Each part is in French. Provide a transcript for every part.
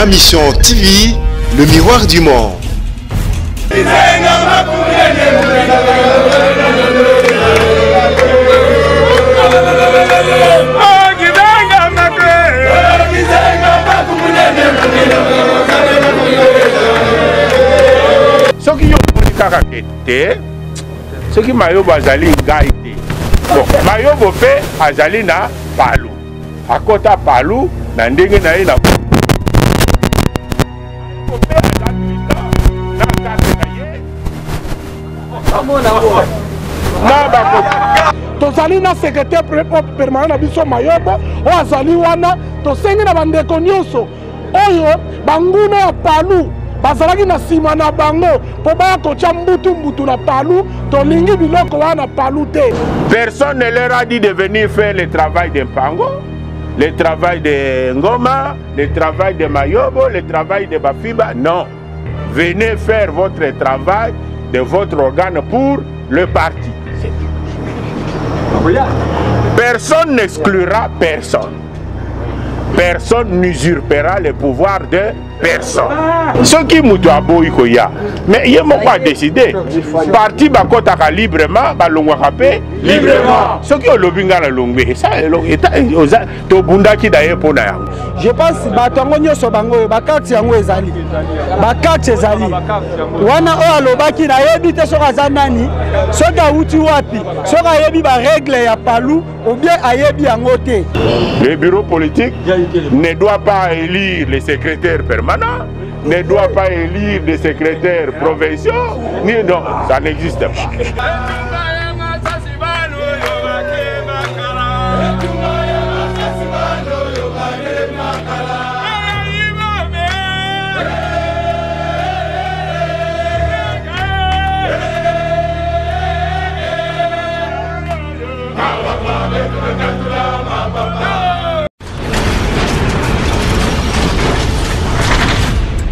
Ma mission TV, le miroir du monde. soki yo omoni kaka te soki mayobo azali ngai te bon mayobo mpe azali na palu akɔta palu na ndenge na ye na na bako tozali na secrétaire permanent na biso mayobo oyo azali wana tosengi na bandeko nyonso oyo banguna ya palu bazalaki na nsima na bango mpo baya kotya mbutu mbutu na palu tolingi biloko wana na palu te personne ne leur a dit de venir faire le travail de Mpango, le travail de Ngoma, le travail de Mayobo, le travail de Bafimba. Non. Venez faire votre travail de votre organe pour le parti. Personne n'exclura personne. Personne n'usurpera le pouvoir de personne. soki moto aboyi koya mais ye moko adeside parti bakɔtaka librement balongwaka mpe librement. Soki olobi ngai nalongwe tobundaki na ye mpo na yango je pense bato yango nyonso bango oyo bakarte yango ezali. Bakarte ezali. Wana oyo alobaki nayebi te soki aza nani? Soki awuti wapi? Soki ayebi baregle ya palu ou bien ayebi yango te? Le bureau politique ne doit pas élire les secrétaires ne doit pas élire des secrétaires provinciaux ni non ça n'existe pas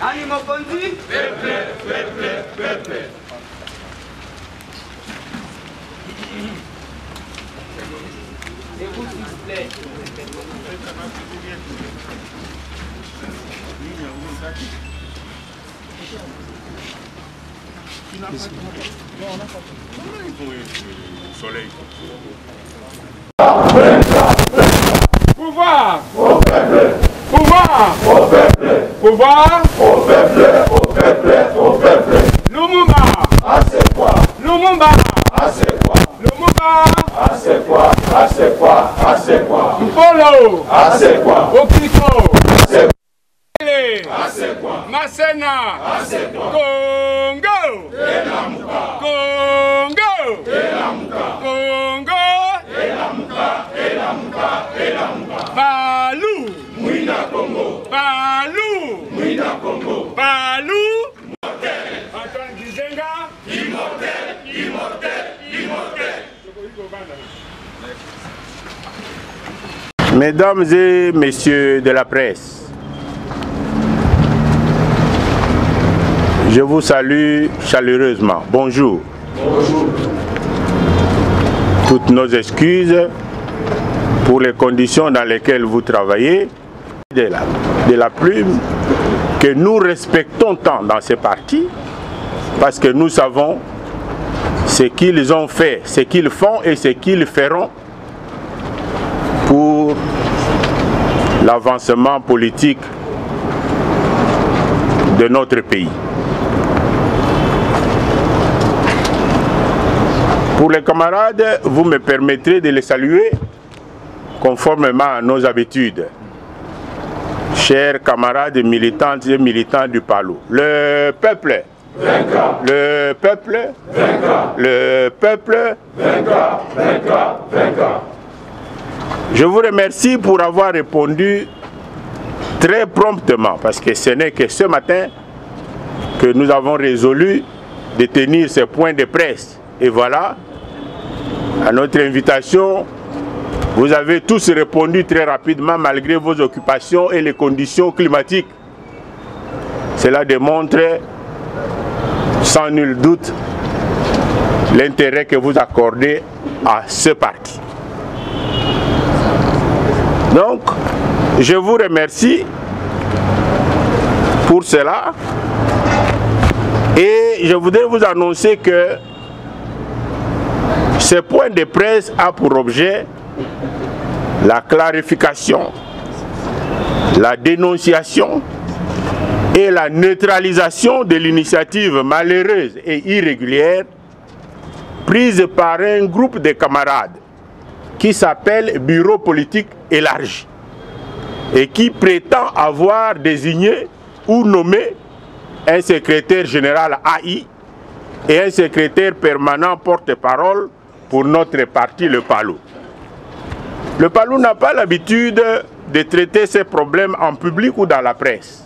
Nani mokonzi? soleil. Pouvoir au peuple. Pouvoir au peuple. Pouvoir au peuple. Au peuple. Au peuple. Lumumba. À c'est quoi? Lumumba. À c'est quoi? Lumumba. À c'est quoi? À c'est quoi? À c'est Mesdames et messieurs de la presse, je vous salue chaleureusement. Bonjour. Bonjour. Toutes nos excuses pour les conditions dans lesquelles vous travaillez, de la, de la plume que nous respectons tant dans ces partis, parce que nous savons ce qu'ils ont fait, ce qu'ils font et ce qu'ils feront pour l'avancement politique de notre pays. Pour les camarades, vous me permettrez de les saluer conformément à nos habitudes. Chers camarades militantes et militants du Palou, le peuple. Le peuple. Le peuple. Je vous remercie pour avoir répondu très promptement parce que ce n'est que ce matin que nous avons résolu de tenir ce point de presse. Et voilà, à notre invitation, vous avez tous répondu très rapidement malgré vos occupations et les conditions climatiques. Cela démontre sans nul doute l'intérêt que vous accordez à ce parti. Donc, je vous remercie pour cela. Et je voudrais vous annoncer que ce point de presse a pour objet la clarification, la dénonciation et la neutralisation de l'initiative malheureuse et irrégulière prise par un groupe de camarades qui s'appelle Bureau politique élargi et qui prétend avoir désigné ou nommé un secrétaire général AI et un secrétaire permanent porte-parole pour notre parti, le PALO. Le PALO n'a pas l'habitude de traiter ces problèmes en public ou dans la presse.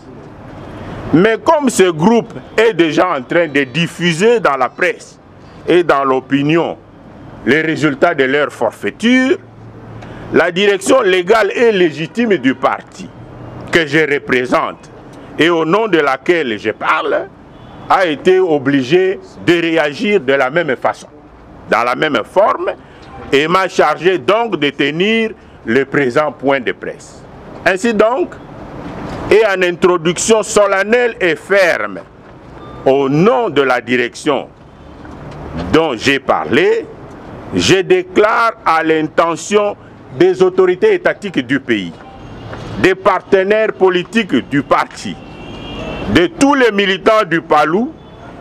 Mais comme ce groupe est déjà en train de diffuser dans la presse et dans l'opinion les résultats de leur forfaiture, la direction légale et légitime du parti que je représente et au nom de laquelle je parle a été obligée de réagir de la même façon, dans la même forme, et m'a chargé donc de tenir le présent point de presse. Ainsi donc, et en introduction solennelle et ferme, au nom de la direction dont j'ai parlé, je déclare à l'intention des autorités étatiques du pays, des partenaires politiques du parti, de tous les militants du Palou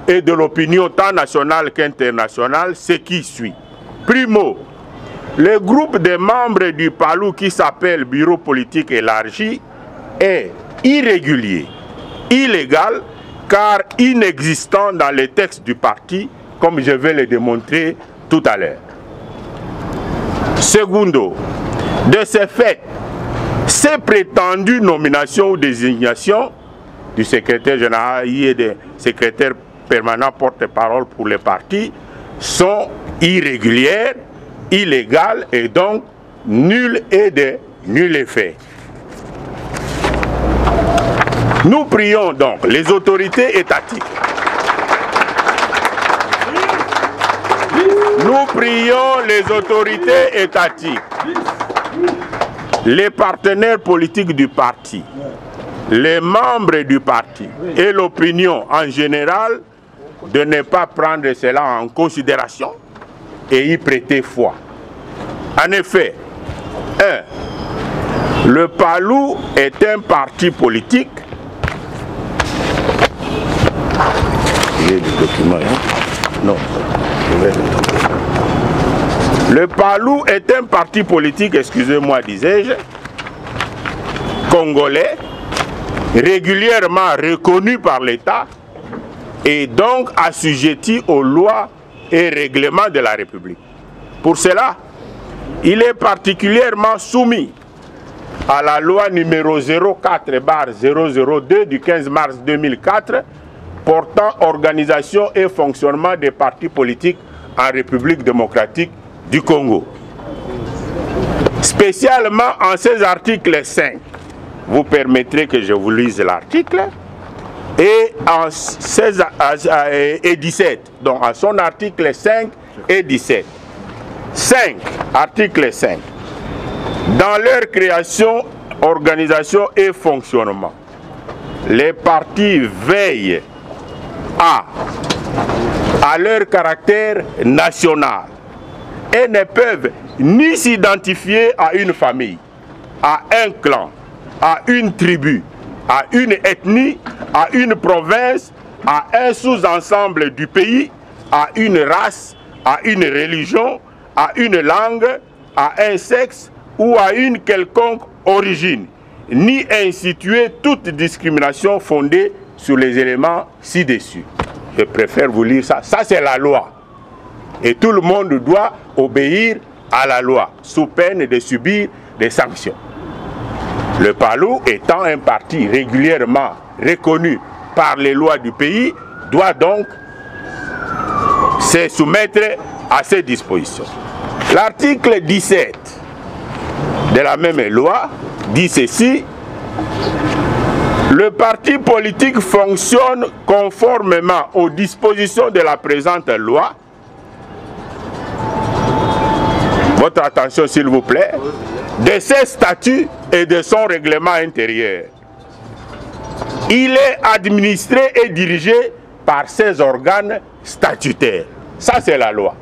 et de l'opinion tant nationale qu'internationale ce qui suit. Primo, le groupe des membres du Palou qui s'appelle Bureau politique élargi est irrégulier, illégal, car inexistant dans les textes du parti, comme je vais le démontrer tout à l'heure. Secondo, de ce fait, ces prétendues nominations ou désignations du secrétaire général et des secrétaires permanents porte-parole pour les partis sont irrégulières, illégales et donc nulles et de nul effet. Nous prions donc les autorités étatiques. Nous prions les autorités étatiques, les partenaires politiques du parti, les membres du parti et l'opinion en général de ne pas prendre cela en considération et y prêter foi. En effet, un, le PALU est un parti politique. Il y a des documents, hein? Non, le PALU est un parti politique, excusez-moi, disais-je, congolais, régulièrement reconnu par l'État et donc assujetti aux lois et règlements de la République. Pour cela, il est particulièrement soumis à la loi numéro 04-002 du 15 mars 2004 portant organisation et fonctionnement des partis politiques en République démocratique du Congo. spécialement en ces articles 5. Vous permettrez que je vous lise l'article. Et en 16 et 17, donc en son article 5 et 17. 5, article 5. Dans leur création, organisation et fonctionnement, les partis veillent à, à leur caractère national et ne peuvent ni s'identifier à une famille, à un clan, à une tribu, à une ethnie, à une province, à un sous-ensemble du pays, à une race, à une religion, à une langue, à un sexe ou à une quelconque origine, ni instituer toute discrimination fondée sur les éléments ci-dessus. Je préfère vous lire ça. Ça, c'est la loi. Et tout le monde doit obéir à la loi, sous peine de subir des sanctions. Le PALU, étant un parti régulièrement reconnu par les lois du pays, doit donc se soumettre à ces dispositions. L'article 17 de la même loi dit ceci. Le parti politique fonctionne conformément aux dispositions de la présente loi. Votre attention s'il vous plaît. De ses statuts et de son règlement intérieur. Il est administré et dirigé par ses organes statutaires. Ça, c'est la loi.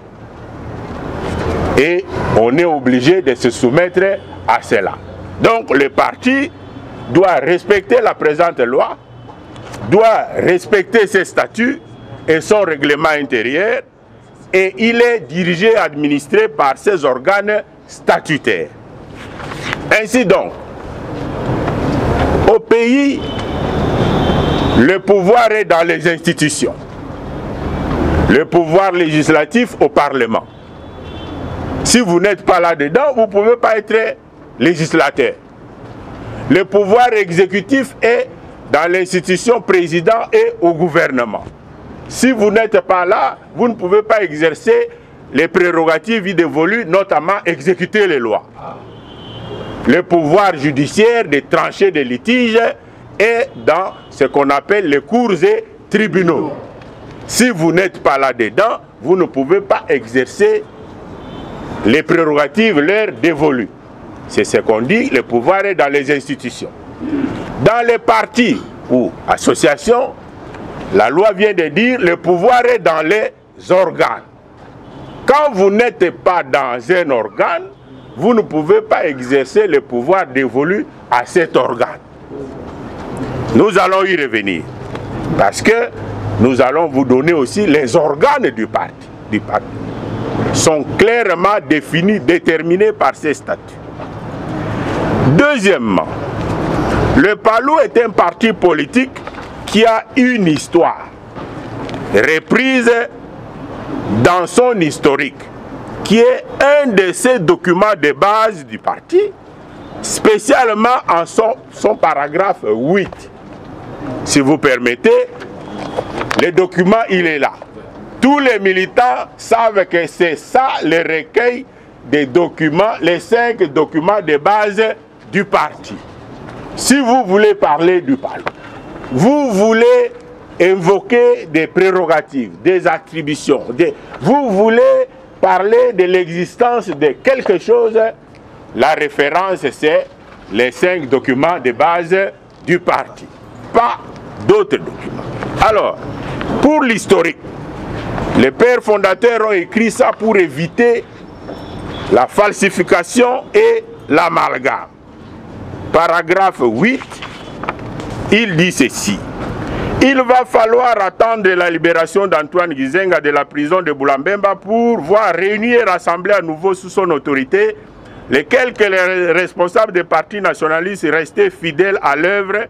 Et on est obligé de se soumettre à cela. Donc, le parti doit respecter la présente loi, doit respecter ses statuts et son règlement intérieur, et il est dirigé et administré par ses organes statutaires. Ainsi donc, au pays, le pouvoir est dans les institutions. Le pouvoir législatif au Parlement. Si vous n'êtes pas là-dedans, vous ne pouvez pas être législateur. Le pouvoir exécutif est dans l'institution président et au gouvernement. Si vous n'êtes pas là, vous ne pouvez pas exercer les prérogatives dévolues, notamment exécuter les lois. Le pouvoir judiciaire de trancher des litiges est dans ce qu'on appelle les cours et tribunaux. Si vous n'êtes pas là-dedans, vous ne pouvez pas exercer les prérogatives leur dévolues. C'est ce qu'on dit, le pouvoir est dans les institutions. Dans les partis ou associations, la loi vient de dire le pouvoir est dans les organes. Quand vous n'êtes pas dans un organe, vous ne pouvez pas exercer le pouvoir dévolu à cet organe. Nous allons y revenir. Parce que nous allons vous donner aussi les organes du parti. Du parti. sont clairement définis, déterminés par ces statuts. Deuxièmement, le PALO est un parti politique qui a une histoire reprise dans son historique, qui est un de ces documents de base du parti, spécialement en son, son paragraphe 8. Si vous permettez, le document, il est là. Tous les militants savent que c'est ça le recueil des documents, les cinq documents de base du parti. Si vous voulez parler du parti, vous voulez invoquer des prérogatives, des attributions, vous voulez parler de l'existence de quelque chose, la référence c'est les cinq documents de base du parti, pas d'autres documents. Alors, pour l'historique, les pères fondateurs ont écrit ça pour éviter la falsification et l'amalgame. Paragraphe 8, il dit ceci. Il va falloir attendre la libération d'Antoine Gizenga de la prison de Boulambemba pour voir réunir et rassembler à nouveau sous son autorité les quelques responsables des partis nationalistes restés fidèles à l'œuvre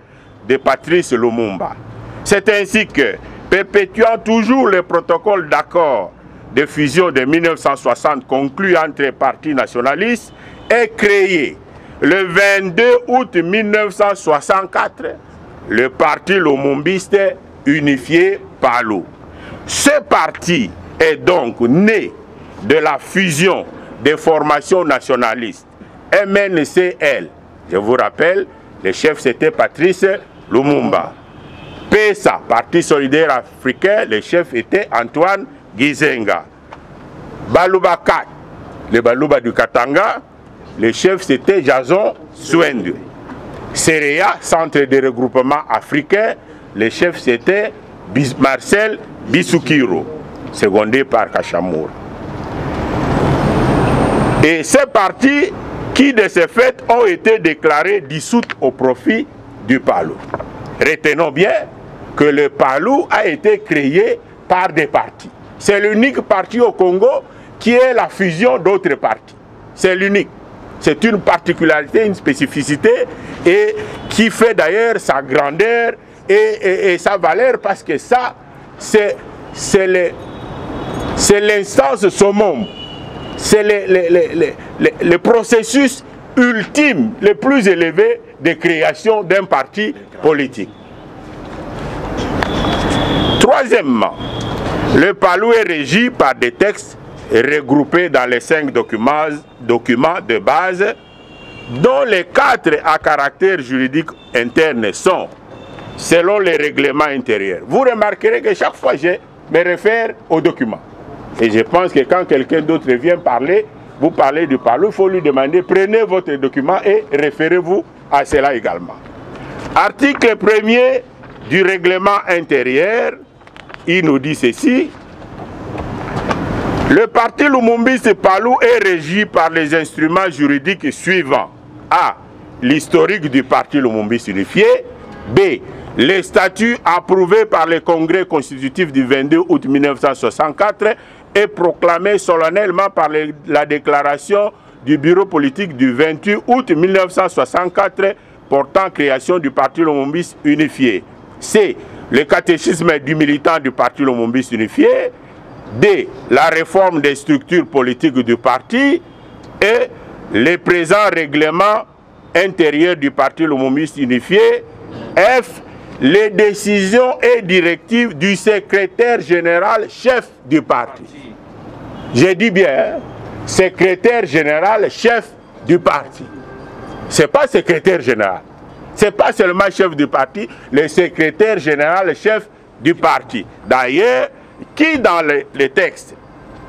de Patrice Lumumba. C'est ainsi que, perpétuant toujours le protocole d'accord de fusion de 1960 conclu entre partis nationalistes, est créé le 22 août 1964 le parti lumumbiste unifié PALO. Ce parti est donc né de la fusion des formations nationalistes MNCL. Je vous rappelle, le chef c'était Patrice Lumumba. PESA, Parti solidaire africain, le chef était Antoine Gizenga. Baluba 4, le Baluba du Katanga, le chef c'était Jason Swende. CEREA, Centre de regroupement africain, le chef c'était Marcel Bissoukiro, secondé par Kachamour. Et ces partis qui, de ce fait, ont été déclarés dissoutes au profit du PALU. Retenons bien que le PALU a été créé par des partis. C'est l'unique parti au Congo qui est la fusion d'autres partis. C'est l'unique. C'est une particularité, une spécificité et qui fait d'ailleurs sa grandeur et, sa valeur parce que ça, c'est l'instance summum, c'est le, processus ultime, le plus élevé de création d'un parti politique. Troisièmement, le PALU est régi par des textes regroupés dans les cinq documents, documents de base dont les quatre à caractère juridique interne sont selon les règlements intérieurs. Vous remarquerez que chaque fois, je me réfère aux documents. Et je pense que quand quelqu'un d'autre vient parler, vous parlez du parler, il faut lui demander, prenez votre document et référez-vous à cela également. Article 1er du règlement intérieur, il nous dit ceci. Le parti Lumumbisi Palou est régi par les instruments juridiques suivants. A. L'historique du parti Lumumbisi unifié. B les statuts approuvés par le Congrès constitutif du 22 août 1964 et proclamés solennellement par la déclaration du bureau politique du 28 août 1964 portant création du Parti Lomombis unifié. C. Le catéchisme du militant du Parti Lomombis unifié. D. La réforme des structures politiques du parti. Et les présents règlements intérieurs du Parti Lomombis unifié. F les décisions et directives du secrétaire général chef du parti. J'ai dit bien, hein, secrétaire général chef du parti. Ce n'est pas secrétaire général. Ce n'est pas seulement chef du parti, le secrétaire général chef du parti. D'ailleurs, qui dans le, texte,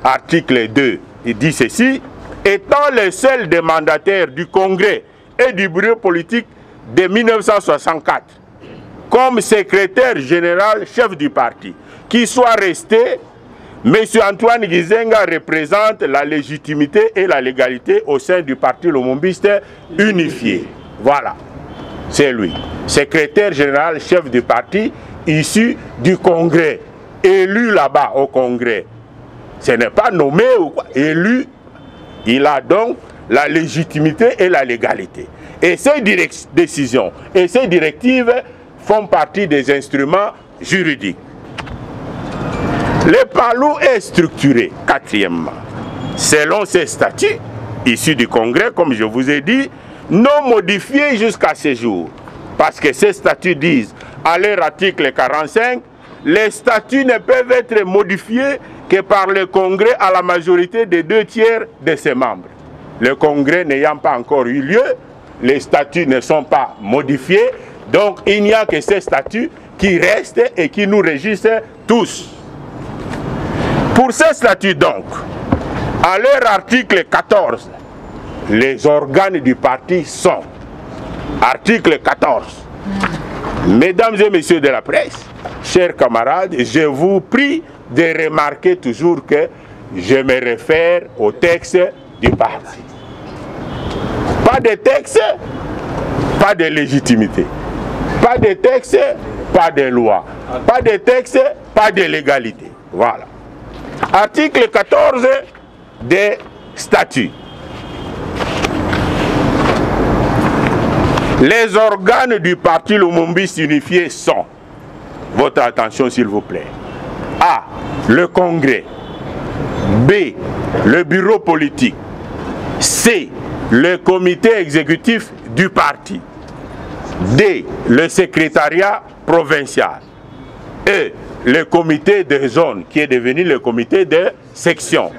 article 2, il dit ceci, étant le seul des mandataires du Congrès et du bureau politique de 1964, comme secrétaire général, chef du parti, qui soit resté, M. Antoine Gizenga représente la légitimité et la légalité au sein du parti lomombiste unifié. Voilà, c'est lui. Secrétaire général, chef du parti, issu du congrès, élu là-bas au congrès. Ce n'est pas nommé ou quoi, élu. Il a donc la légitimité et la légalité. Et ces décisions et ces directives font partie des instruments juridiques. Le PALU est structuré, quatrièmement, selon ses statuts issus du Congrès, comme je vous ai dit, non modifiés jusqu'à ce jour. Parce que ces statuts disent, à leur article 45, les statuts ne peuvent être modifiés que par le Congrès à la majorité des deux tiers de ses membres. Le Congrès n'ayant pas encore eu lieu, les statuts ne sont pas modifiés, donc il n'y a que ces statuts qui restent et qui nous régissent tous. Pour ces statuts donc, à leur article 14, les organes du parti sont, article 14, Mesdames et messieurs de la presse, chers camarades, je vous prie de remarquer toujours que je me réfère au texte du parti. Pas de texte, pas de légitimité. Pas de texte, pas de loi. Pas de texte, pas de légalité. Voilà. Article 14 des statuts. Les organes du parti Lumumbi unifié sont, votre attention s'il vous plaît, A. Le Congrès. B. Le bureau politique. C. Le comité exécutif du parti. D. Le secrétariat provincial. E. Le comité de zone qui est devenu le comité de section.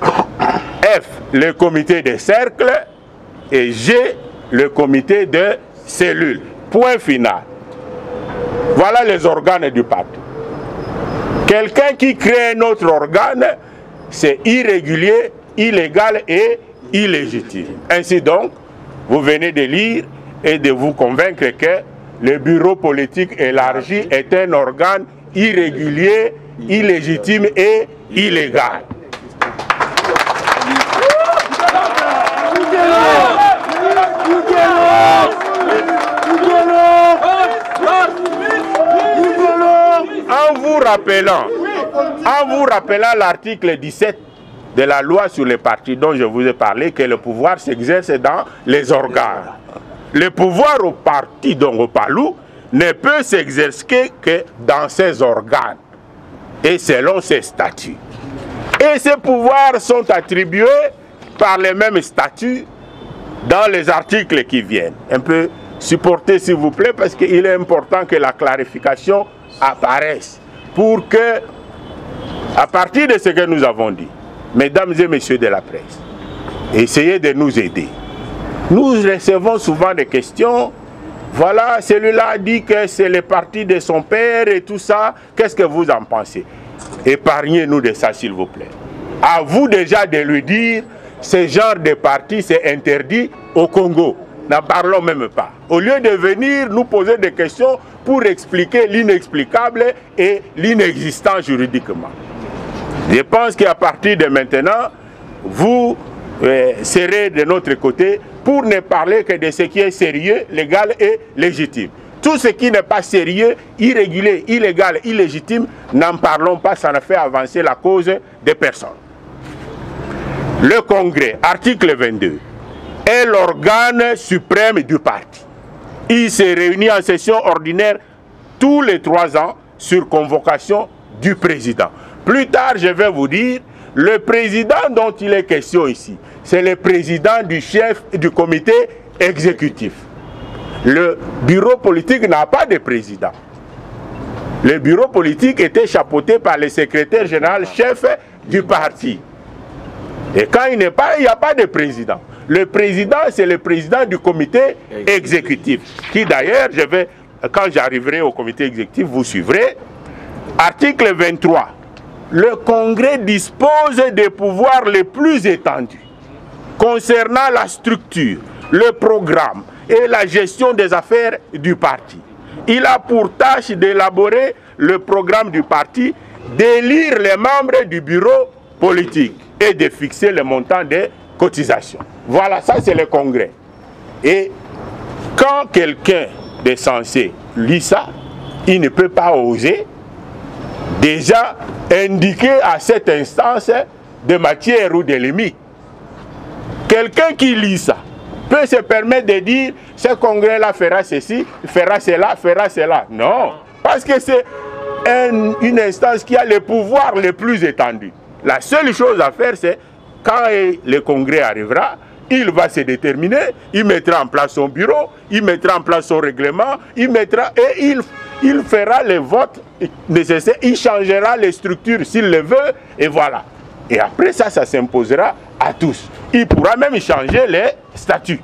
F. Le comité de cercle. et j'ai le comité de cellules. Point final. Voilà les organes du parti. Quelqu'un qui crée un autre organe, c'est irrégulier, illégal et illégitime. Ainsi donc, vous venez de lire et de vous convaincre que le bureau politique élargi est un organe irrégulier, illégitime et illégal. Rappelant, en vous rappelant l'article 17 de la loi sur les partis dont je vous ai parlé, que le pouvoir s'exerce dans les organes. Le pouvoir au parti dont au Palou ne peut s'exercer que dans ses organes et selon ses statuts. Et ces pouvoirs sont attribués par les mêmes statuts dans les articles qui viennent. Un peu supporter s'il vous plaît parce qu'il est important que la clarification apparaisse pour que, à partir de ce que nous avons dit, mesdames et messieurs de la presse, essayez de nous aider. Nous recevons souvent des questions. Voilà, celui-là dit que c'est le parti de son père et tout ça. Qu'est-ce que vous en pensez? Épargnez-nous de ça, s'il vous plaît. À vous déjà de lui dire, ce genre de parti, c'est interdit au Congo. N'en parlons même pas. Au lieu de venir nous poser des questions pour expliquer l'inexplicable et l'inexistant juridiquement. Je pense qu'à partir de maintenant, vous euh, serez de notre côté pour ne parler que de ce qui est sérieux, légal et légitime. Tout ce qui n'est pas sérieux, irrégulier, illégal, illégitime, n'en parlons pas, ça ne fait avancer la cause des personnes. Le Congrès, article 22, est l'organe suprême du parti. Il se réunit en session ordinaire tous les trois ans sur convocation du président. Plus tard, je vais vous dire, le président dont il est question ici, c'est le président du chef du comité exécutif. Le bureau politique n'a pas de président. Le bureau politique était chapeauté par le secrétaire général chef du parti. Et quand il n'est pas, il n'y a pas de président. Le président, c'est le président du comité exécutif, qui d'ailleurs, je vais, quand j'arriverai au comité exécutif, vous suivrez. Article 23. Le Congrès dispose des pouvoirs les plus étendus concernant la structure, le programme et la gestion des affaires du parti. Il a pour tâche d'élaborer le programme du parti, d'élire les membres du bureau politique et de fixer le montant des cotisations. Voilà, ça c'est le congrès. Et quand quelqu'un de censé lit ça, il ne peut pas oser déjà indiquer à cette instance de matière ou de limite. Quelqu'un qui lit ça peut se permettre de dire ce congrès-là fera ceci, fera cela, fera cela. Non, parce que c'est un, une instance qui a le pouvoir le plus étendu. La seule chose à faire, c'est quand le congrès arrivera, il va se déterminer, il mettra en place son bureau, il mettra en place son règlement, il mettra et il, il fera les votes nécessaires, il changera les structures s'il le veut, et voilà. Et après ça, ça s'imposera à tous. Il pourra même changer les statuts.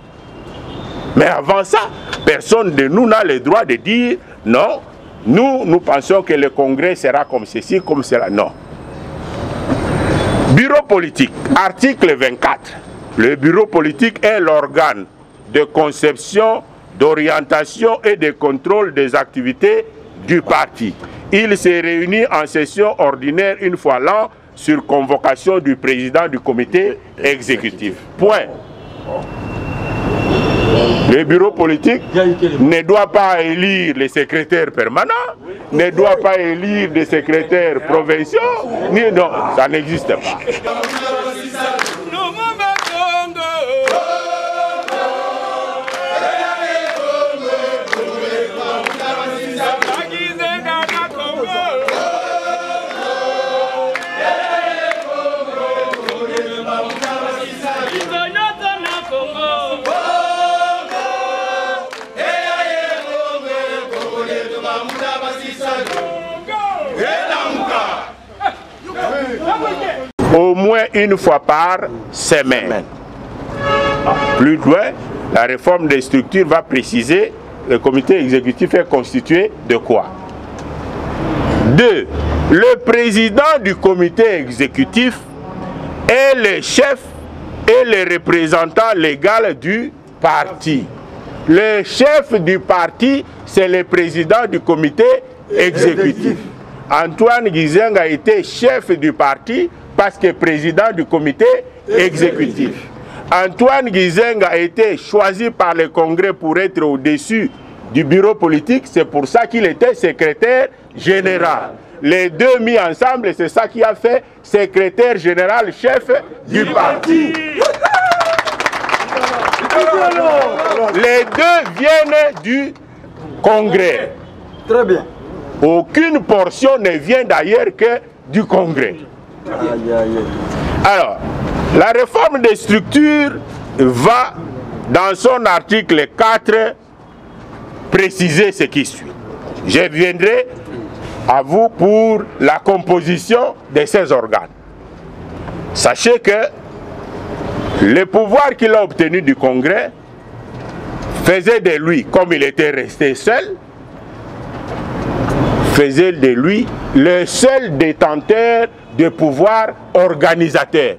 Mais avant ça, personne de nous n'a le droit de dire non, nous, nous pensons que le congrès sera comme ceci, comme cela. Non. Bureau politique, article 24. Le bureau politique est l'organe de conception, d'orientation et de contrôle des activités du parti. Il se réunit en session ordinaire une fois l'an sur convocation du président du comité exécutif. Point. Le bureau politique ne doit pas élire les secrétaires permanents, ne doit pas élire des secrétaires provinciaux, ni non, ça n'existe pas. Au moins une fois par semaine. Plus loin, la réforme des structures va préciser le comité exécutif est constitué de quoi? Deux, le président du comité exécutif est le chef et le représentant légal du parti. Le chef du parti, c'est le président du comité exécutif. Antoine Guizeng a été chef du parti parce que président du comité exécutif. Antoine Guizeng a été choisi par le Congrès pour être au-dessus du bureau politique. C'est pour ça qu'il était secrétaire général. Les deux mis ensemble, c'est ça qui a fait secrétaire général chef du parti. Les deux viennent du Congrès. Très bien. Aucune portion ne vient d'ailleurs que du Congrès. Alors, la réforme des structures va, dans son article 4, préciser ce qui suit. Je viendrai à vous pour la composition de ces organes. Sachez que le pouvoir qu'il a obtenu du Congrès faisait de lui, comme il était resté seul, faisait de lui le seul détenteur de pouvoir organisateur.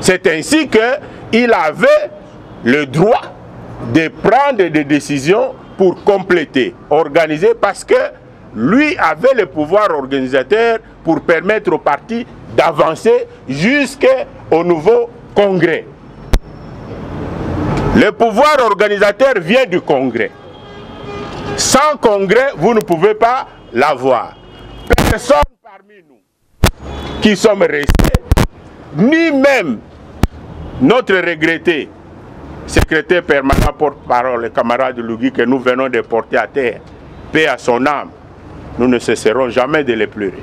C'est ainsi qu'il avait le droit de prendre des décisions pour compléter, organiser, parce que lui avait le pouvoir organisateur pour permettre au parti d'avancer jusqu'au nouveau congrès. Le pouvoir organisateur vient du congrès. Sans congrès, vous ne pouvez pas l'avoir. Personne qui sommes restés, ni même notre regretté secrétaire permanent porte-parole, le camarade Lugui que nous venons de porter à terre, paix à son âme, nous ne cesserons jamais de les pleurer.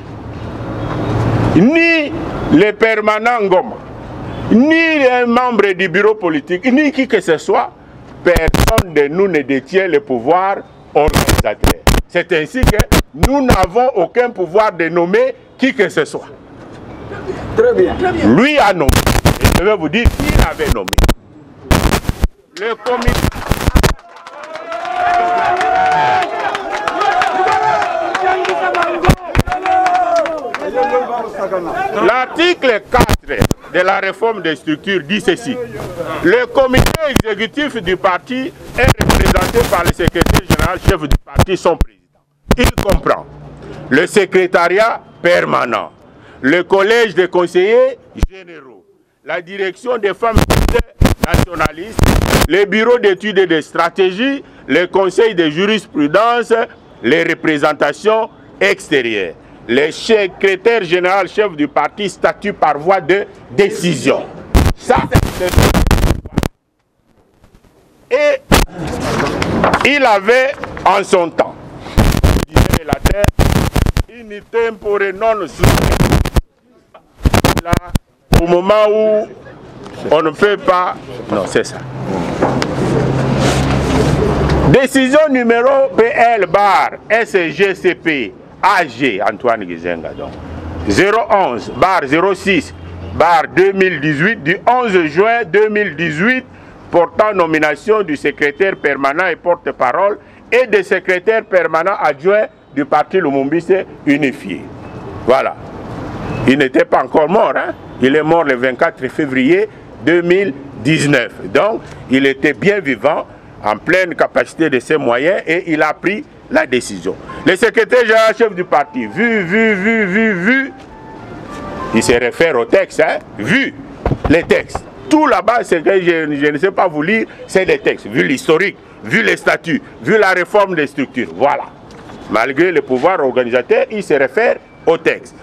Ni les permanents Ngoma, ni les membres du bureau politique, ni qui que ce soit, personne de nous ne détient le pouvoir organisateur. C'est ainsi que nous n'avons aucun pouvoir de nommer qui que ce soit. Très bien. Lui a nommé. Et je vais vous dire qui avait nommé. Le comité. L'article 4 de la réforme des structures dit ceci. Le comité exécutif du parti est représenté par le secrétaire général chef du parti, son président. Il comprend le secrétariat permanent, le collège des conseillers généraux, la direction des femmes nationalistes, les bureaux d'études et de stratégie, le conseil de jurisprudence, les représentations extérieures. Le secrétaire général chef du parti statue par voie de décision. Ça, Et il avait en son temps, la terre, in tempore non Au moment où on ne peut pas... Non, c'est ça. Décision numéro PL bar SGCP AG, Antoine Gizenga donc. 011 bar 06 bar 2018 du 11 juin 2018 portant nomination du secrétaire permanent et porte-parole et des secrétaires permanents adjoints du parti Lumumbiste unifié. Voilà. Il n'était pas encore mort. Hein? Il est mort le 24 février 2019. Donc, il était bien vivant, en pleine capacité de ses moyens, et il a pris la décision. Le secrétaire général chef du parti, vu, vu, vu, vu, vu, il se réfère au texte, hein? vu les textes. Tout là-bas, c'est que je, je, ne sais pas vous lire, c'est les textes, vu l'historique, vu les statuts, vu la réforme des structures. Voilà. Malgré le pouvoir organisateur, il se réfère au texte.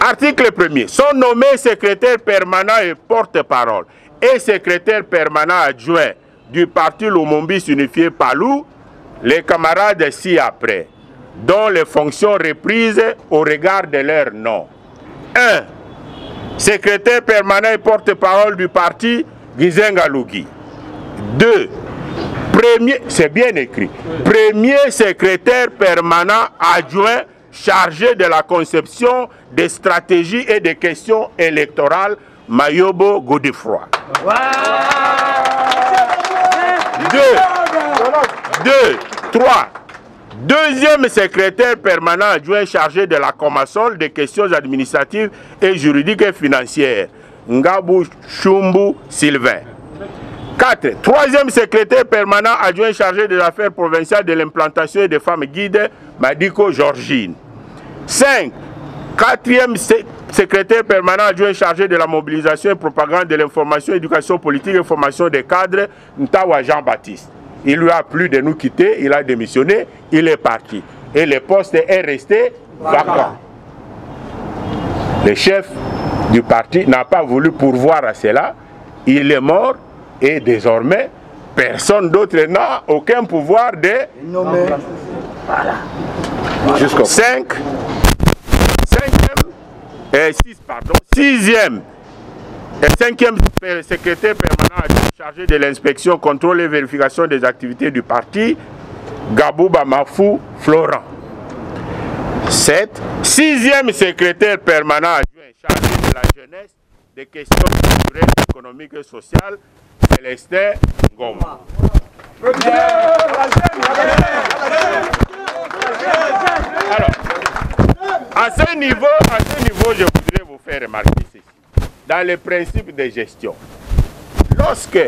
Article 1er. Sont nommés secrétaire permanent et porte-parole et secrétaire permanent adjoint du parti Lumumbis unifié Palou, les camarades ci-après, dont les fonctions reprises au regard de leur nom. 1. Secrétaire permanent et porte-parole du parti Gizenga Lugi. 2. Premier, c'est bien écrit, premier secrétaire permanent adjoint chargé de la conception des stratégies et des questions électorales, Mayobo Godefroy. Wow. Deux. Deux. Trois. Deuxième secrétaire permanent adjoint chargé de la Comasol des questions administratives et juridiques et financières, Ngabou Chumbu Sylvain. 4. Troisième secrétaire permanent adjoint chargé des affaires provinciales de l'implantation et des femmes guides, Madiko Georgine. 5. Quatrième secrétaire permanent adjoint chargé de la mobilisation et propagande de l'information, éducation politique et formation des cadres, Ntawa Jean-Baptiste. Il lui a plu de nous quitter, il a démissionné, il est parti. Et le poste est resté vacant. Le chef du parti n'a pas voulu pourvoir à cela. Il est mort et désormais, personne d'autre n'a aucun pouvoir de Voilà. Jusqu'au 5. Cinquième, et 6, pardon. Sixième et cinquième secrétaire permanent chargé de l'inspection, contrôle et vérification des activités du parti, Gabouba Mafou Florent. 7. Sixième secrétaire permanent adjoint chargé de la jeunesse, des questions culturelles, économiques et sociales, Célestin Ngoma. Alors, à ce niveau, à ce niveau, je voudrais vous faire remarquer ceci. Dans les principes de gestion, lorsque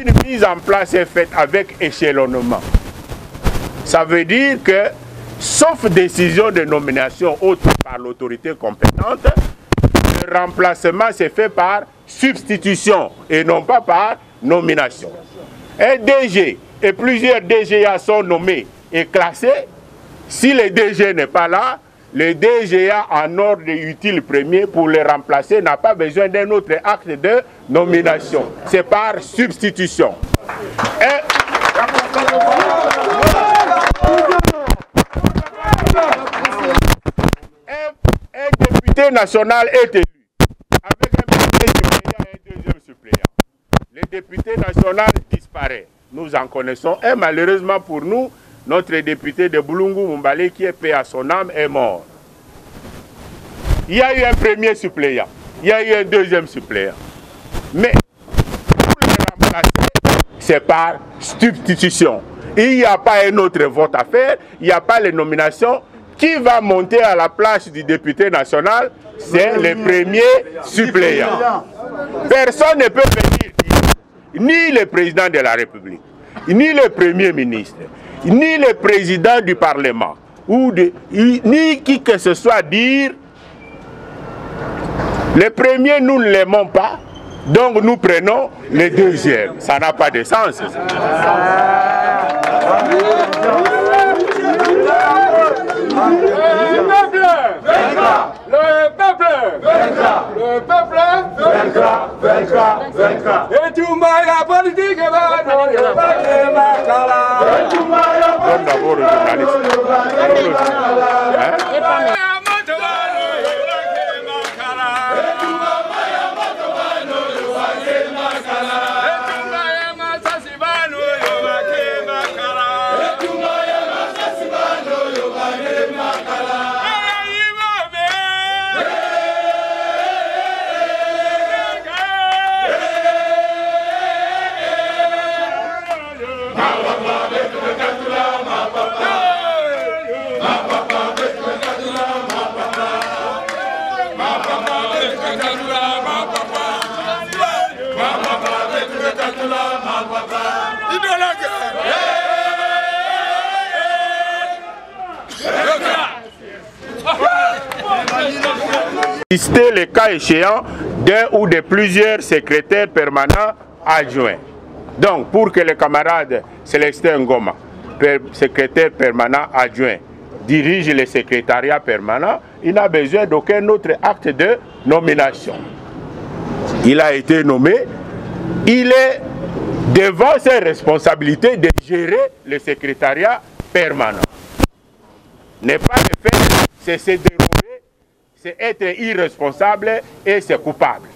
une mise en place est faite avec échelonnement, ça veut dire que, sauf décision de nomination autre par l'autorité compétente, le remplacement s'est fait par substitution et non pas par nomination. Un DG et plusieurs DGA sont nommés et classés. Si le DG n'est pas là, le DGA en ordre utile premier pour le remplacer n'a pas besoin d'un autre acte de nomination. C'est par substitution. un député national est élu avec un premier suppléant et un deuxième suppléant. Le député national disparaît. Nous en connaissons un. Malheureusement pour nous, notre député de Boulungu Mumbale, qui est paix à son âme, est mort. Il y a eu un premier suppléant. Il y a eu un deuxième suppléant. Mais c'est par substitution. Il n'y a pas un autre vote à faire. Il n'y a pas les nominations qui va monter à la place du député national, c'est le premier suppléant. Personne ne peut venir ni le président de la République, ni le premier ministre, ni le président du Parlement, ou ni qui que ce soit dire, le premier, nous ne l'aimons pas, donc nous prenons le deuxième. Ça n'a pas de sens. Le peuple vaincra. Le peuple vaincra. Le peuple vaincra. Vaincra. Vaincra. Et tout la politique va dans le paquet Makala. Et tout la politique va dans le paquet Makala. Lister les cas échéants d'un ou de plusieurs secrétaires permanents adjoints. Donc, pour que le camarade Célestin Ngoma, secrétaire permanent adjoint, dirige le secrétariat permanent, il n'a besoin d'aucun autre acte de nomination. Il a été nommé, il est devant ses responsabilités de gérer le secrétariat permanent. N'est pas le fait, c'est se c'est être irresponsable et c'est coupable.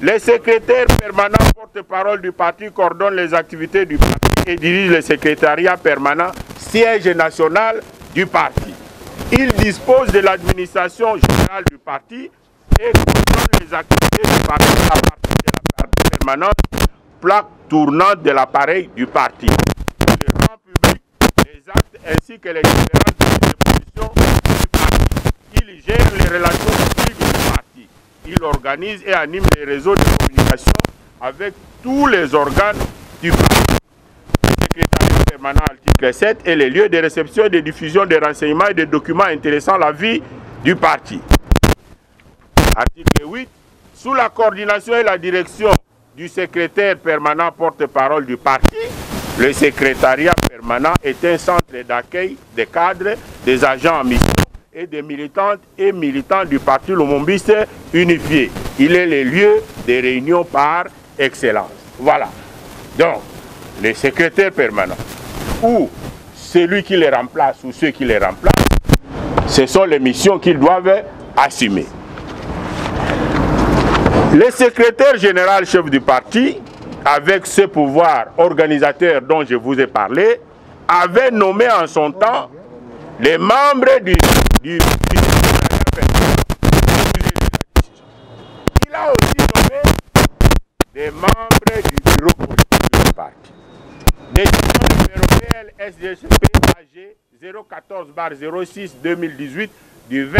Le secrétaire permanent porte-parole du parti coordonne les activités du parti et dirige le secrétariat permanent, siège national du parti. Il dispose de l'administration générale du parti et coordonne les activités du parti à partir de la partie permanente tournantes de l'appareil du parti. Il rend public les actes ainsi que les dispositions du parti. Il gère les relations publiques du parti. Il organise et anime les réseaux de communication avec tous les organes du parti. Le secrétariat permanent article 7 est le lieu de réception et de diffusion des renseignements et des documents intéressant la vie du parti. Article 8. Sous la coordination et la direction du secrétaire permanent porte-parole du parti, le secrétariat permanent est un centre d'accueil des cadres, des agents en mission et des militantes et militants du parti Lomombiste unifié. Il est le lieu des réunions par excellence. Voilà. Donc, les secrétaires permanents ou celui qui les remplace ou ceux qui les remplacent, ce sont les missions qu'ils doivent assumer. Le secrétaire général chef du parti, avec ce pouvoir organisateur dont je vous ai parlé, avait nommé en son temps les membres du, du, du. Il a aussi nommé des membres du bureau politique du parti. Décision numéro PL SDGP AG 014 06 2018 du 20